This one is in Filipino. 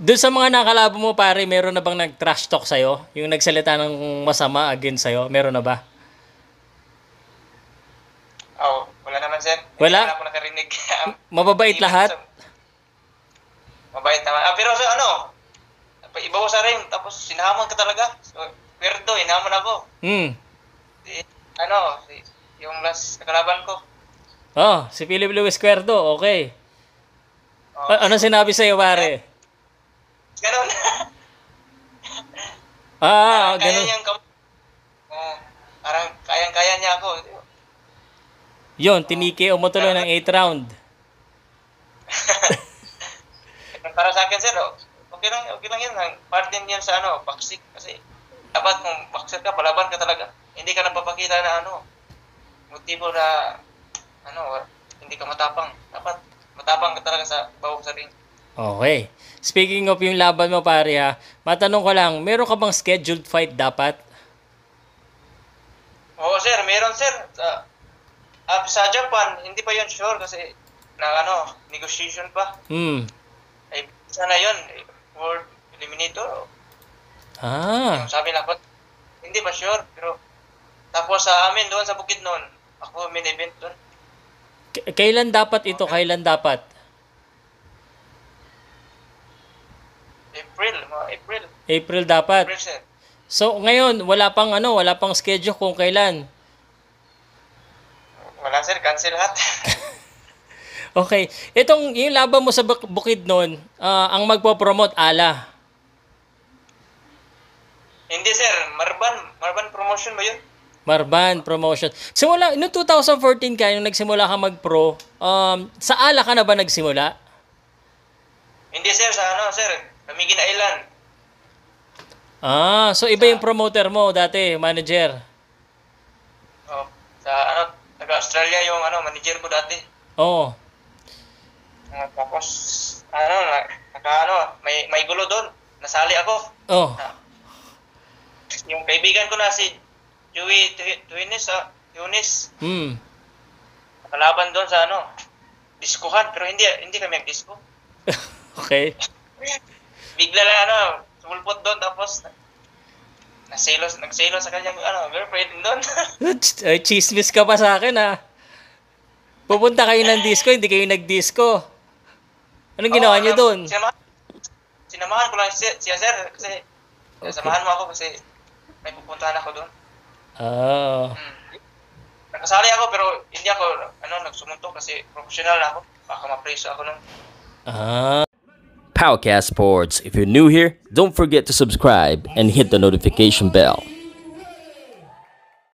Doon sa mga nakalabo mo pare, meron na bang nag-trash talk sa'yo? Yung nagsalita ng masama against sa'yo? Meron na ba? Oh, wala naman sir. Wala? Naman ako nakarinig. Mababait Hindi lahat? sa- Mabait naman. Ah, pero sa ano, ibaw sa rin, tapos sinahamon ka talaga. So, Perdo, inahamon ako. Hmm. Si, ano, si, yung last kalaban ko. Oh, si Philip Luis Cuerdo, okay. Oh, A- ano sinabi sa'yo pare? ganun. Ah, kaya ganun. niyang kam- oh, parang kayang-kaya niya ako. Yun, tiniki o matuloy ng 8 round. Para sa akin, sir, oh, okay lang, okay lang yan. Part din yan sa ano, baksik. Kasi dapat kung baksik ka, palaban ka talaga. Hindi ka napapakita na ano, motibo na ano, hindi ka matapang. Dapat matapang ka talaga sa bawang sa ring. Okay. Speaking of yung laban mo pare ha, matanong ko lang, meron ka bang scheduled fight dapat? Oo, sir, meron, sir. Sa, ah, sa Japan, hindi pa yun sure kasi na ano, negotiation pa. Hmm. Ay, sana yun, World Eliminator. Ah, Yung sabi na hindi pa sure, pero tapos sa amin doon sa bukid noon, ako main event doon. K- kailan dapat ito? Kailan dapat? April, mga April. April dapat. April, sir. So ngayon, wala pang ano, wala pang schedule kung kailan. Wala sir, cancel lahat. Okay. Itong yung laban mo sa buk- bukid noon, ah, ang magpo-promote ala. hindi sir, Marban, Marban promotion ba yun? Marban Promotion. Simula, no 2014 ka, yung nagsimula ka mag-pro, um, sa ala ka na ba nagsimula? Hindi sir, sa ano sir, Camiguin Island. Ah, so iba yung promoter mo dati, manager. Oh, sa ano, taga-Australia yung ano, manager ko dati. Oo. Ah, tapos, ano, na, naka, ano, may, may gulo doon. Nasali ako. Oh. Ah, yung kaibigan ko na si Joey Tu- Tunis, ah, Tunis, Hmm. nakalaban doon sa ano, diskuhan, pero hindi hindi kami nag-disco. okay. Bigla lang ano, sumulpot doon tapos naselos, nagselos sa kanyang ano, girlfriend doon. Ay, chismis ka pa sa akin ha. Pupunta kayo ng disco, hindi kayo nag-disco. Anong ginawa niyo doon? Sinamahan, sinamahan ko lang siya, siya sir kasi samahan mo ako kasi may pupuntahan ako doon. Ah. Hmm. Nakasali ako pero hindi ako ano nagsumuntok kasi professional na ako. Baka ma-preso ako nun. Ah. Powercast Sports. If you're new here, don't forget to subscribe and hit the notification bell.